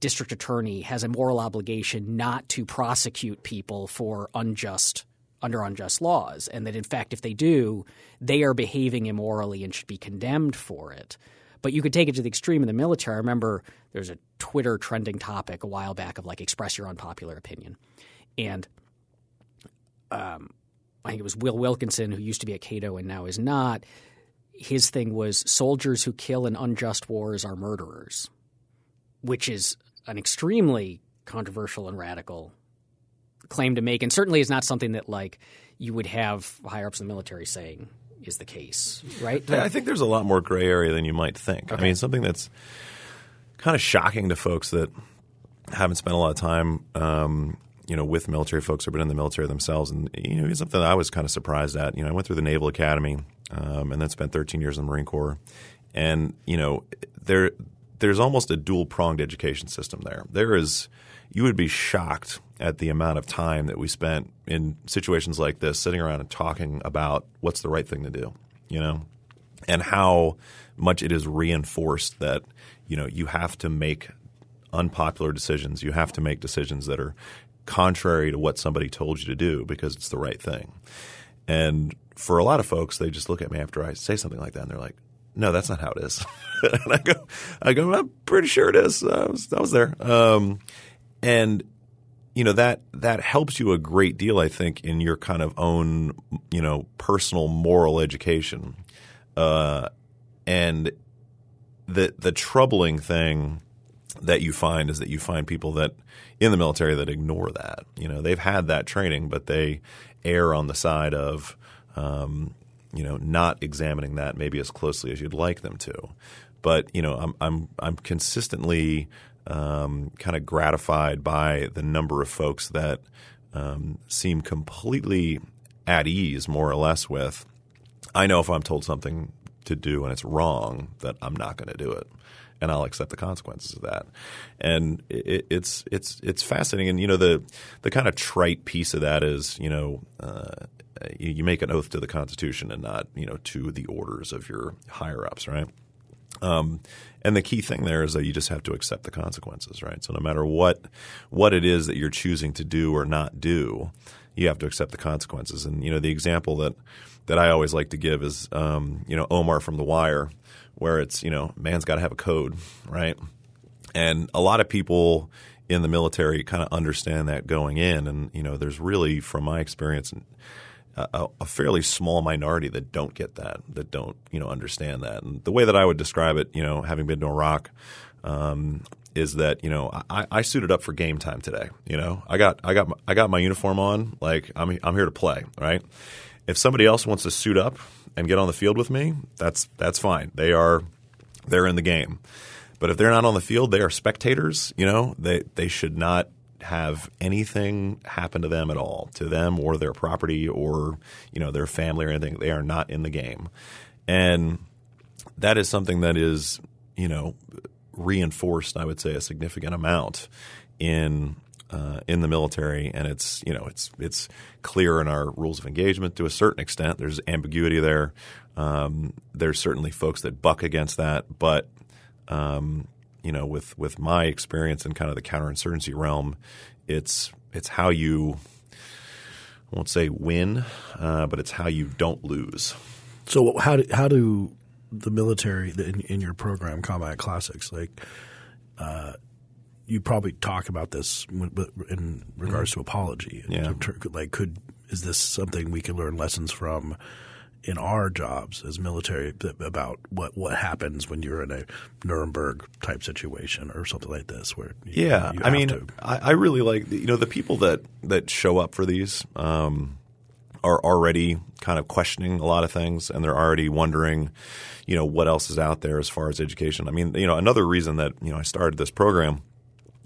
district attorney has a moral obligation not to prosecute people for unjust under unjust laws, and that in fact, if they do, they are behaving immorally and should be condemned for it. But you could take it to the extreme in the military. I remember there's a Twitter trending topic a while back of like express your unpopular opinion, and um, I think it was Will Wilkinson who used to be at Cato and now is not. His thing was soldiers who kill in unjust wars are murderers, which is an extremely controversial and radical claim to make, and certainly is not something that like you would have higher ups in the military saying is the case, right? I think there's a lot more gray area than you might think. I mean, something that's kind of shocking to folks that haven't spent a lot of time, um, you know, with military folks or been in the military themselves. And you know, it's something that I was kind of surprised at. You know, I went through the Naval Academy um, and then spent 13 years in the Marine Corps, and you know, there there's almost a dual pronged education system there. There is you would be shocked at the amount of time that we spent in situations like this sitting around and talking about what's the right thing to do, you know, and how much it is reinforced that you know you have to make unpopular decisions. You have to make decisions that are contrary to what somebody told you to do because it's the right thing. And for a lot of folks, they just look at me after I say something like that and they're like, no, that's not how it is. [laughs] and I go, I go, I'm pretty sure it is. I was, I was there. Um, and you know that that helps you a great deal, I think, in your kind of own, you know, personal moral education. Uh, and the the troubling thing that you find is that you find people that in the military that ignore that. You know, they've had that training, but they err on the side of um, you know not examining that maybe as closely as you'd like them to. But you know, I'm I'm I'm consistently um, kind of gratified by the number of folks that um, seem completely at ease, more or less, with. I know if I'm told something to do and it's wrong, that I'm not going to do it and I'll accept the consequences of that. And it, it's it's it's fascinating. And you know the the kind of trite piece of that is you know uh, you make an oath to the Constitution and not you know to the orders of your higher ups, right? Um, and the key thing there is that you just have to accept the consequences, right? So no matter what what it is that you're choosing to do or not do, you have to accept the consequences. And you know the example that that I always like to give is um, you know Omar from The Wire where it's you know man's got to have a code, right? And a lot of people in the military kind of understand that going in, and you know there's really, from my experience, a, a, fairly small minority that don't get that, that don't you know understand that. And the way that I would describe it, you know, having been to Iraq. Um, is that you know I, I suited up for game time today. You know I got I got my, I got my uniform on. Like I'm I'm here to play. Right. If somebody else wants to suit up and get on the field with me, that's that's fine. They are they're in the game. But if they're not on the field, they are spectators. You know, they they should not have anything happen to them at all, to them or their property or you know their family or anything. They are not in the game, and that is something that is you know reinforced. I would say a significant amount in uh, in the military, and it's you know it's it's clear in our rules of engagement to a certain extent. There's ambiguity there. Um, there's certainly folks that buck against that, but um, you know, with with my experience in kind of the counterinsurgency realm, it's it's how you I won't say win, uh, but it's how you don't lose. So how do how do the military in, in your program Combat Classics like? Uh, you probably talk about this in regards mm-hmm. to apology. Yeah. Like, could is this something we can learn lessons from in our jobs as military about what what happens when you're in a Nuremberg type situation or something like this? Where you, yeah, you I mean, I, I, really like you know the people that that show up for these. Um, are already kind of questioning a lot of things and they're already wondering, you know, what else is out there as far as education. I mean, you know, another reason that, you know, I started this program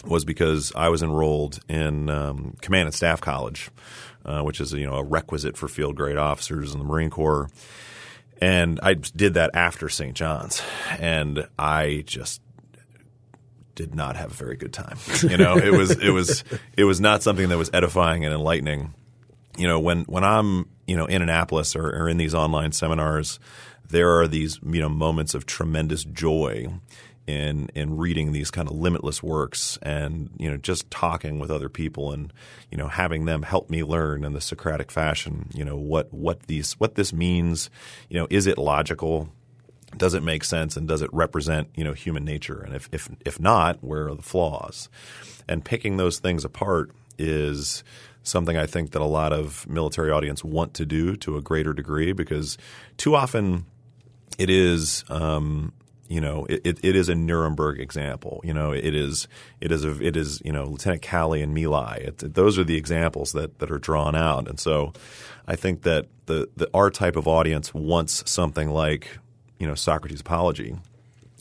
was because I was enrolled in um, Command and Staff College, uh, which is you know a requisite for field grade officers in the Marine Corps, and I did that after St. John's, and I just did not have a very good time. You know, it was it was it was not something that was edifying and enlightening. You know, when when I'm you know in Annapolis or, or in these online seminars, there are these you know moments of tremendous joy in in reading these kind of limitless works and you know just talking with other people and you know having them help me learn in the Socratic fashion you know what what these what this means you know is it logical? Does it make sense? And does it represent you know human nature? And if if if not where are the flaws? And picking those things apart is something I think that a lot of military audience want to do to a greater degree because too often it is um, you know, it, it, it is a Nuremberg example. You know, it is it is a, it is you know Lieutenant Calley and My Lai. It, those are the examples that that are drawn out, and so I think that the the our type of audience wants something like you know Socrates' Apology,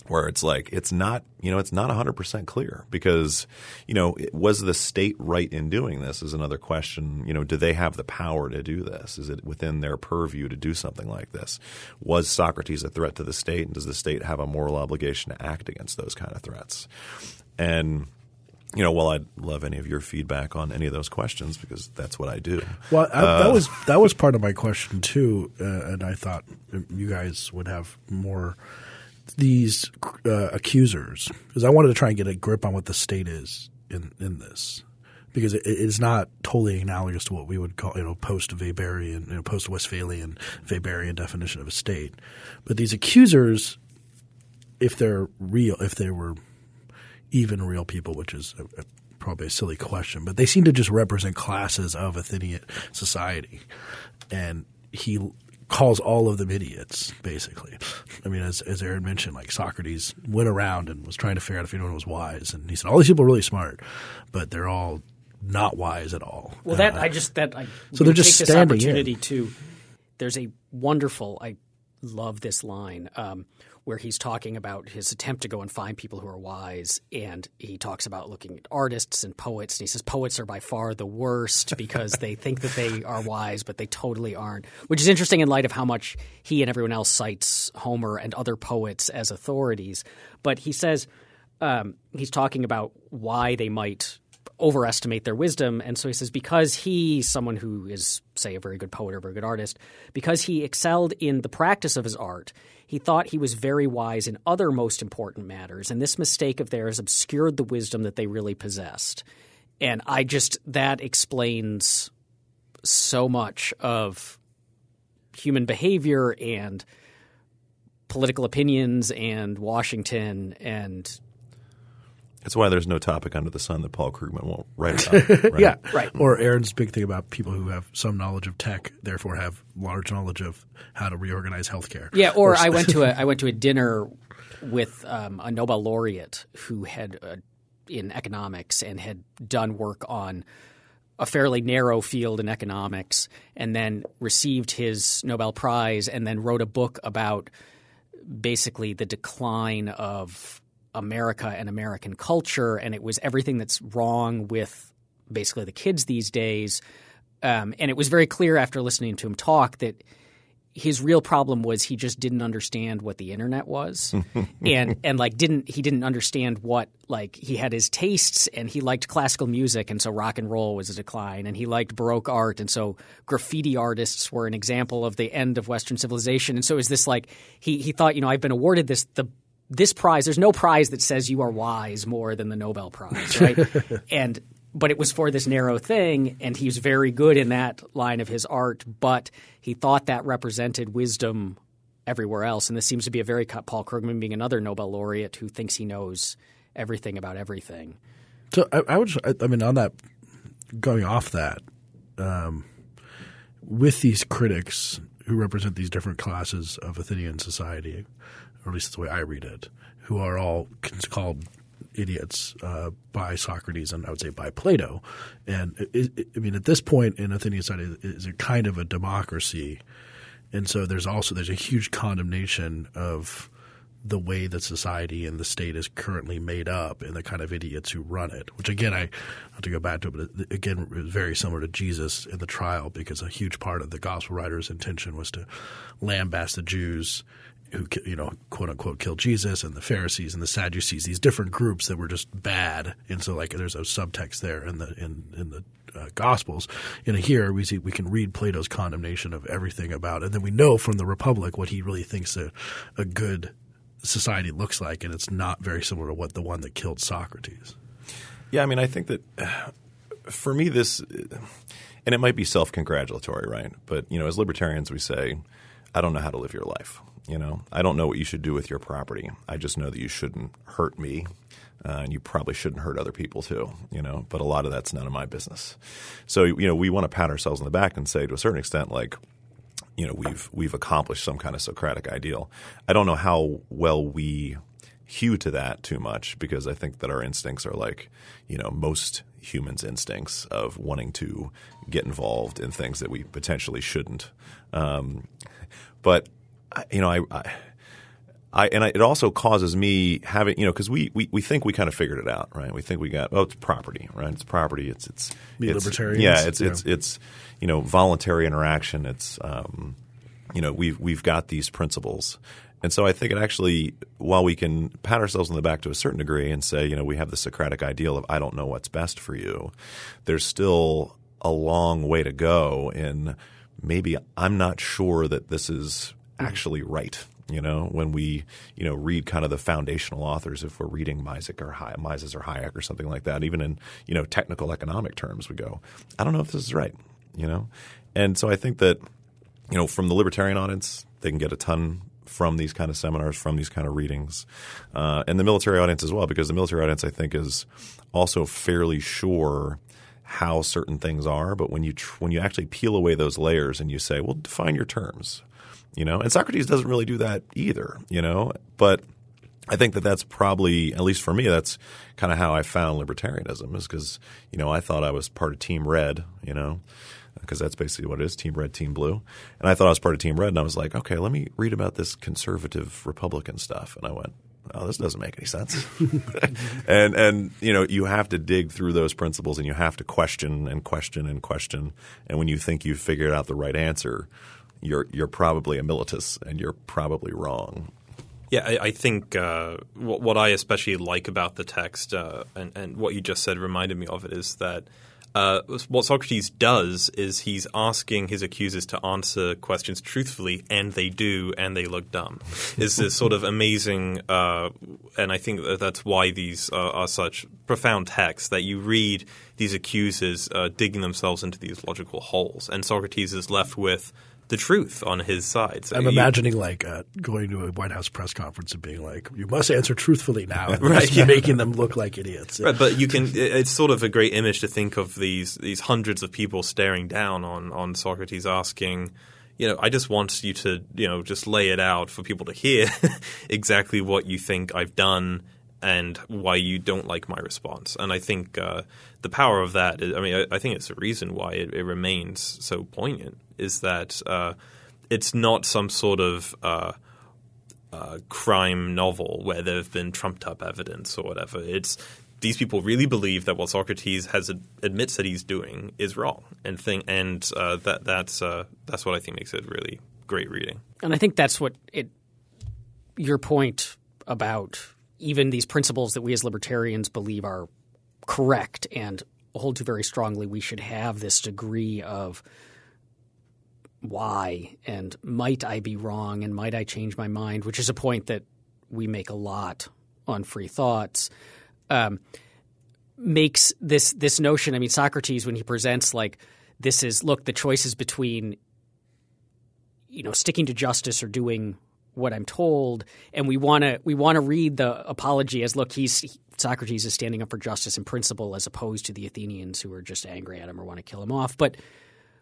where it's like it's not you know it's not 100% clear because you know was the state right in doing this is another question. You know do they have the power to do this? Is it within their purview to do something like this? Was Socrates a threat to the state and does the state have a moral obligation to act against those kind of threats? And you know, well, I'd love any of your feedback on any of those questions because that's what I do. Well, I, that was that was part of my question too, uh, and I thought you guys would have more these uh, accusers because I wanted to try and get a grip on what the state is in in this because it is not totally analogous to what we would call you know post Weberian, you know, post Westphalian Weberian definition of a state. But these accusers, if they're real, if they were even real people, which is a, a, probably a silly question, but they seem to just represent classes of Athenian society. And he calls all of them idiots, basically. I mean, as, as Aaron mentioned, like Socrates went around and was trying to figure out if anyone was wise. And he said, all these people are really smart, but they're all not wise at all. Well, that uh, I just that I so they're just take this opportunity in. to. There's a wonderful. I love this line. Um, where he's talking about his attempt to go and find people who are wise. And he talks about looking at artists and poets. And he says poets are by far the worst because they [laughs] think that they are wise, but they totally aren't, which is interesting in light of how much he and everyone else cites Homer and other poets as authorities. But he says um, he's talking about why they might overestimate their wisdom. And so he says, because he, someone who is, say, a very good poet or a very good artist, because he excelled in the practice of his art, he thought he was very wise in other most important matters, and this mistake of theirs obscured the wisdom that they really possessed. And I just, that explains so much of human behavior and political opinions and Washington and that's why there's no topic under the sun that Paul Krugman won't write about. [laughs] Right? yeah, right. Or Aaron's big thing about people who have some knowledge of tech, therefore have large knowledge of how to reorganize healthcare. Yeah, or, or I went to a [laughs] I went to a dinner with um, a Nobel laureate who had uh, in economics and had done work on a fairly narrow field in economics, and then received his Nobel Prize, and then wrote a book about basically the decline of America and American culture, and it was everything that's wrong with basically the kids these days. Um, and it was very clear after listening to him talk that his real problem was he just didn't understand what the internet was [laughs] and and like didn't he didn't understand what like he had his tastes and he liked classical music and so rock and roll was a decline and he liked baroque art and so graffiti artists were an example of the end of western civilization and so is this like he he thought you know I've been awarded this the this prize, there's no prize that says you are wise more than the Nobel Prize, right? [laughs] and but it was for this narrow thing, and he was very good in that line of his art. But he thought that represented wisdom everywhere else, and this seems to be a very cut. Paul Krugman being another Nobel laureate who thinks he knows everything about everything. So I, I would, I mean, on that, going off that, um, with these critics who represent these different classes of Athenian society, or at least that's the way I read it, who are all called idiots uh, by Socrates and I would say by Plato. And it, it, I mean, at this point in Athenian society, it's a kind of a democracy, and so there's also there's a huge condemnation of the way that society and the state is currently made up and the kind of idiots who run it. Which again, I have to go back to it, but again, is very similar to Jesus in the trial because a huge part of the gospel writer's intention was to lambaste the Jews who you know quote unquote killed Jesus and the Pharisees and the Sadducees these different groups that were just bad and so like there's a subtext there in the in in the uh, Gospels and here we see we can read Plato's condemnation of everything about it and then we know from the Republic what he really thinks a, a good society looks like and it's not very similar to what the one that killed Socrates. Yeah, I mean I think that [sighs] for me this and it might be self-congratulatory, right? But you know as libertarians we say I don't know how to live your life you know, I don't know what you should do with your property. I just know that you shouldn't hurt me, uh, and you probably shouldn't hurt other people too. You know, but a lot of that's none of my business. So you know, we want to pat ourselves on the back and say, to a certain extent, like, you know, we've we've accomplished some kind of Socratic ideal. I don't know how well we hew to that too much because I think that our instincts are like, you know, most humans' instincts of wanting to get involved in things that we potentially shouldn't. Um, but you know, I, I I and I, it also causes me having you know because we, we we think we kind of figured it out, right? We think we got oh it's property, right? It's property. It's it's it's, libertarians? Yeah, it's Yeah. it's it's you know voluntary interaction. It's um, you know we've we've got these principles. And so I think it actually, while we can pat ourselves on the back to a certain degree and say, you know, we have the Socratic ideal of I don't know what's best for you, there's still a long way to go in maybe I'm not sure that this is actually right. You know, when we you know read kind of the foundational authors, if we're reading Mises or Hay- Mises or Hayek or something like that, even in you know technical economic terms, we go, I don't know if this is right. You know, and so I think that you know, from the libertarian audience, they can get a ton from these kind of seminars, from these kind of readings, uh, and the military audience as well, because the military audience, I think, is also fairly sure how certain things are. But when you tr- when you actually peel away those layers and you say, well, define your terms, you know, and Socrates doesn't really do that either, you know, but I think that that's probably, at least for me, that's kind of how I found libertarianism is because, you know, I thought I was part of Team Red, you know, because that's basically what it is Team Red, Team Blue. And I thought I was part of Team Red, and I was like, okay, let me read about this conservative Republican stuff. And I went, oh, this doesn't make any sense. [laughs] and, and, you know, you have to dig through those principles and you have to question and question and question. And when you think you've figured out the right answer, you're, you're probably a Meletus and you're probably wrong. Yeah, I, I think uh, what, what I especially like about the text uh, and, and what you just said reminded me of it is that uh, what Socrates does is he's asking his accusers to answer questions truthfully, and they do, and they look dumb. [laughs] Is this sort of amazing, uh, and I think that that's why these are, are such profound texts that you read these accusers uh, digging themselves into these logical holes, and Socrates is left with the truth on his side. So I'm you- imagining like uh, going to a White House press conference and being like, "You must answer truthfully now," and [laughs] Right, yeah. making them look like idiots. Right, but you can. It's sort of a great image to think of these these hundreds of people staring down on on Socrates, asking, you know, I just want you to, you know, just lay it out for people to hear [laughs] exactly what you think I've done and why you don't like my response. And I think uh, the power of that. Is, I mean, I, I think it's the reason why it, it remains so poignant is that uh, it's not some sort of uh, uh, crime novel where there have been trumped up evidence or whatever. It's these people really believe that what Socrates has admits that he's doing is wrong, and think and uh, that that's uh, that's what I think makes it really great reading. And I think that's what it. Your point about even these principles that we as libertarians believe are correct and hold to very strongly, we should have this degree of why and might I be wrong and might I change my mind, which is a point that we make a lot on free thoughts. Um, makes this this notion. I mean, Socrates when he presents like this is look the choices between you know sticking to justice or doing what I'm told, and we want to we want to read the apology as look he's Socrates is standing up for justice and principle as opposed to the Athenians who are just angry at him or want to kill him off, but.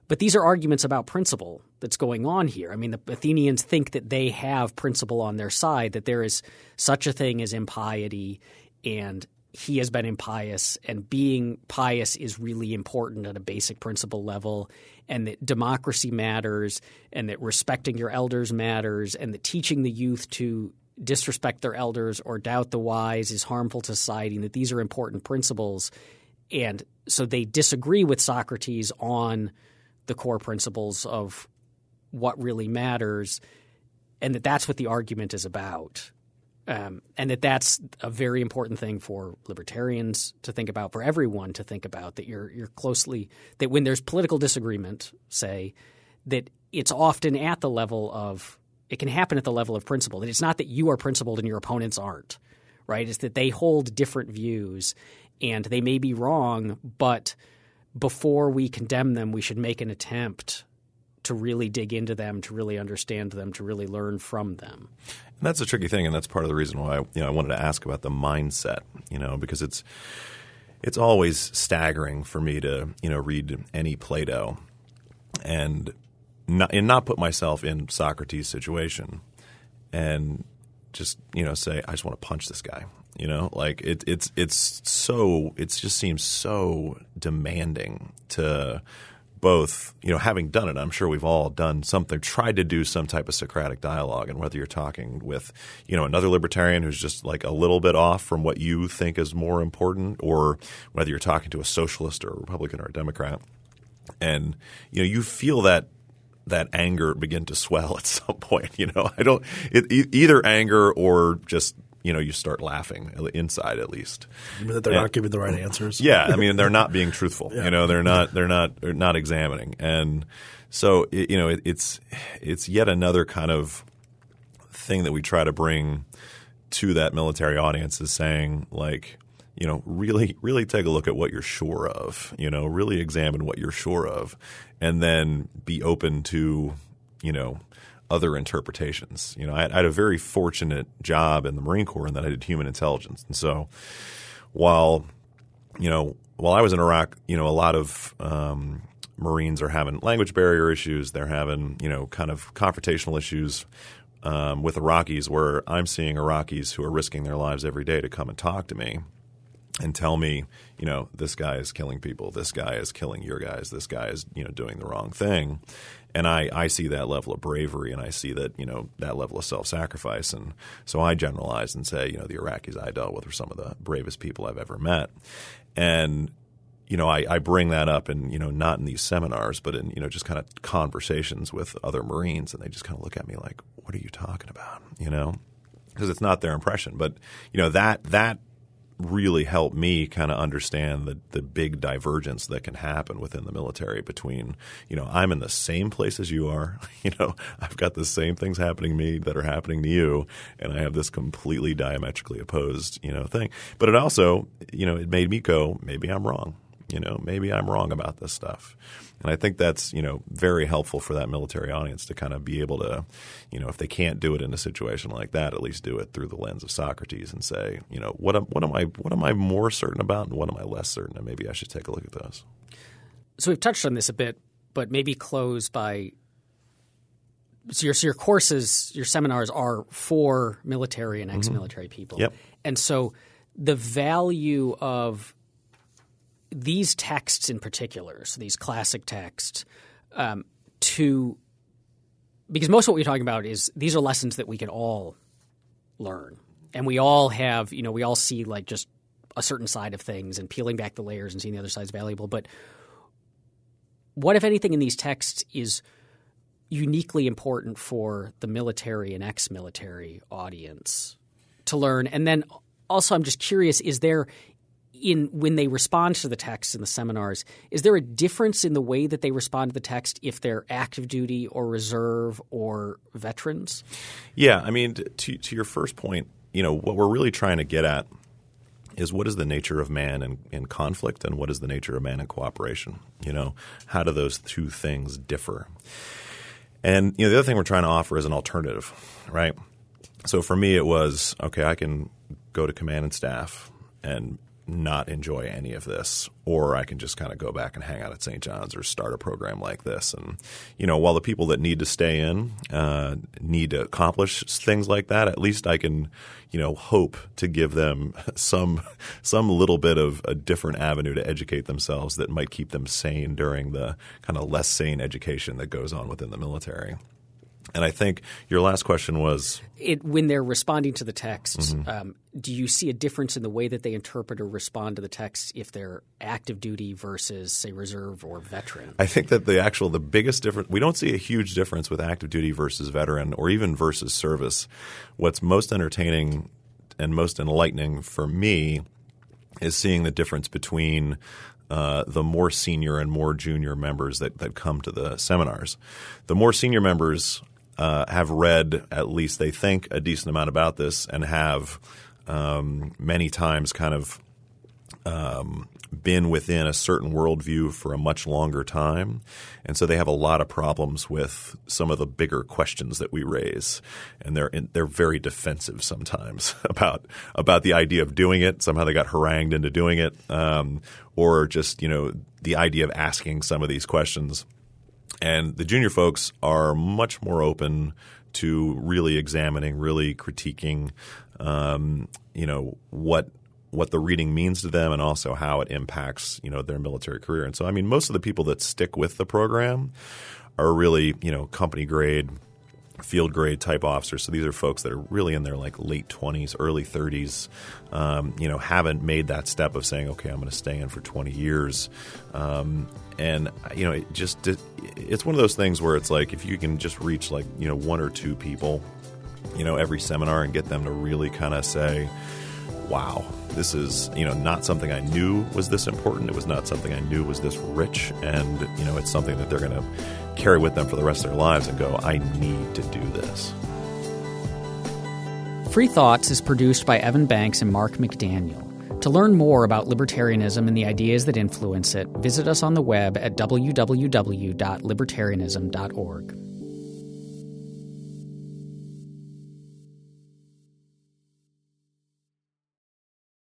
But these are arguments about principle that's going on here. I mean, the Athenians think that they have principle on their side, that there is such a thing as impiety, and he has been impious, and being pious is really important at a basic principle level, and that democracy matters, and that respecting your elders matters, and that teaching the youth to disrespect their elders or doubt the wise is harmful to society, and that these are important principles. And so they disagree with Socrates on the core principles of what really matters, and that that's what the argument is about. Um, and that that's a very important thing for libertarians to think about, for everyone to think about. That you're you're closely that when there's political disagreement, say that it's often at the level of it can happen at the level of principle. That it's not that you are principled and your opponents aren't, right? It's that they hold different views and they may be wrong, but before we condemn them, we should make an attempt to really dig into them, to really understand them, to really learn from them. And that's a tricky thing, and that's part of the reason why you know I wanted to ask about the mindset. You know, because it's it's always staggering for me to you know read any Plato and not and not put myself in Socrates' situation and just you know say I just want to punch this guy. You know, like it, it's it's so it just seems so demanding to both, you know, having done it, I'm sure we've all done something, tried to do some type of Socratic dialogue. And whether you're talking with, you know, another libertarian who's just like a little bit off from what you think is more important, or whether you're talking to a socialist or a Republican or a Democrat, and, you know, you feel that that anger begin to [laughs] swell at some point. You know, I don't it, either anger or just you know you start laughing inside at least. You mean that they're and, not giving the right answers? Yeah, I mean they're not being truthful. yeah. You know, they're not they're not they're not examining, and so it, you know it, it's it's yet another kind of thing that we try to bring to that military audience is saying like you know, really, really take a look at what you're sure of. You know, really examine what you're sure of, and then be open to, you know, other interpretations. You know, I, I, had a very fortunate job in the Marine Corps in that I did human intelligence, and so while you know while I was in Iraq, you know, a lot of um, Marines are having language barrier issues. They're having you know kind of confrontational issues. Um, with Iraqis, where I'm seeing Iraqis who are risking their lives every day to come and talk to me, and tell me, you know, this guy is killing people, this guy is killing your guys, this guy is, you know, doing the wrong thing and I, I see that level of bravery and I see that you know that level of self sacrifice and so I generalize and say you know the Iraqis I dealt with were some of the bravest people I've ever met. And you know I, I bring that up and you know not in these seminars but in you know just kind of conversations with other Marines and they just kind of look at me like what are you talking about? You know? Because it's not their impression. But you know that that really helped me kind of understand the the big divergence that can happen within the military between you know I'm in the same place as you are [laughs] you know I've got the same things happening to me that are happening to you and I have this completely diametrically opposed you know thing. But it also you know it made me go maybe I'm wrong. You know maybe I'm wrong about this stuff and I think that's you know very helpful for that military audience to kind of be able to, you know, if they can't do it in a situation like that, at least do it through the lens of Socrates and say, you know, what am, what am I what am I more certain about and what am I less certain, and maybe I should take a look at those. So we've touched on this a bit, but maybe close by so your, so your courses, your seminars are for military and ex-military mm-hmm. people. Yep. And so the value of these texts in particular, so these classic texts, um, to because most of what we're talking about is these are lessons that we can all learn, and we all have, you know, we all see like just a certain side of things, and peeling back the layers and seeing the other side is valuable. But what, if anything, in these texts is uniquely important for the military and ex-military audience to learn? And then also, I'm just curious: is there in when they respond to the text in the seminars, is there a difference in the way that they respond to the text if they're active duty or reserve or veterans? Yeah, I mean, to to your first point, you know, what we're really trying to get at is what is the nature of man in, in conflict and what is the nature of man in cooperation? You know, how do those two things differ? And you know, the other thing we're trying to offer is an alternative, right? So for me, it was okay. I can go to command and staff and not enjoy any of this, or I can just kind of go back and hang out at St. John's or start a program like this. And you know, while the people that need to stay in uh, need to accomplish things like that, at least I can, you know, hope to give them [laughs] some some little bit of a different avenue to educate themselves that might keep them sane during the kind of less sane education that goes on within the military. And I think your last question was it, when they're responding to the text. Mm-hmm. Um, do you see a difference in the way that they interpret or respond to the text if they're active duty versus, say, reserve or veteran? I think that the actual the biggest difference we don't see a huge difference with active duty versus veteran or even versus service. What's most entertaining and most enlightening for me is seeing the difference between uh, the more senior and more junior members that, that come to the seminars. The more senior members uh, have read at least they think a decent amount about this and have um, many times kind of um, been within a certain worldview for a much longer time. And so they have a lot of problems with some of the bigger questions that we raise. And they're in, they're very defensive sometimes [laughs] about about the idea of doing it. Somehow they got harangued into doing it, um, or just you know the idea of asking some of these questions. And the junior folks are much more open to really examining, really critiquing, um, you know, what what the reading means to them and also how it impacts you know their military career. And so I mean most of the people that stick with the program are really you know company grade field grade type officers. So these are folks that are really in their like late twenties, early thirties. Um, you know, haven't made that step of saying, okay, I'm going to stay in for 20 years. Um, and you know, it just it, it's one of those things where it's like if you can just reach like you know one or two people, you know, every seminar and get them to really kind of say, wow, this is you know not something I knew was this important. It was not something I knew was this rich, and you know, it's something that they're going to carry with them for the rest of their lives and go, I need to do this. Free Thoughts is produced by Evan Banks and Mark McDaniel. To learn more about libertarianism and the ideas that influence it, visit us on the web at www.libertarianism.org.